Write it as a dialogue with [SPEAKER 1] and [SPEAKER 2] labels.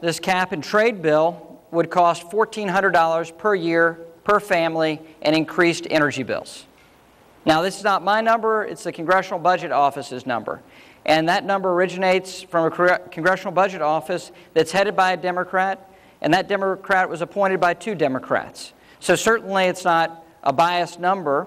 [SPEAKER 1] this cap and trade bill would cost $1,400 per year per family and increased energy bills. Now, this is not my number, it's the Congressional Budget Office's number. And that number originates from a Congressional Budget Office that's headed by a Democrat, and that Democrat was appointed by two Democrats. So certainly it's not a biased number,